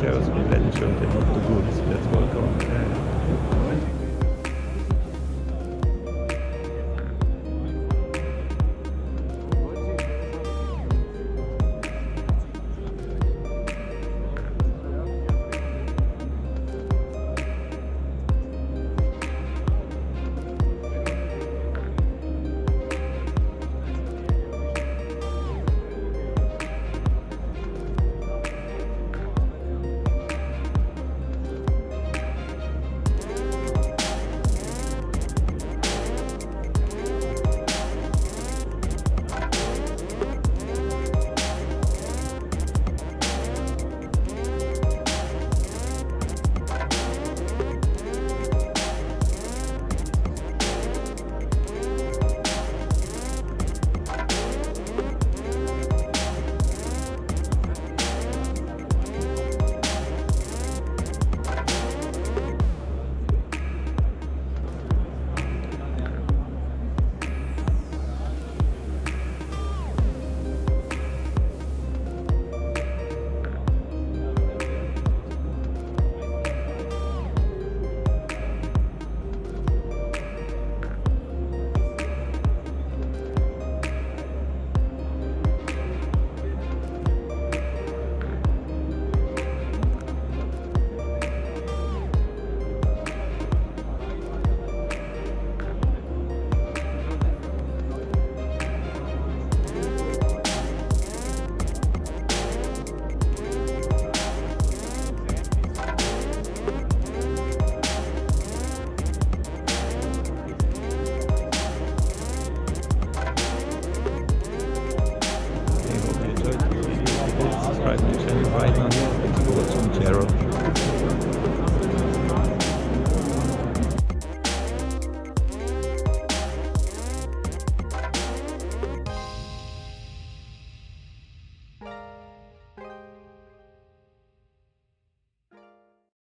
Joe's was let you show them the goods. Welcome. right, actually right now. It's good on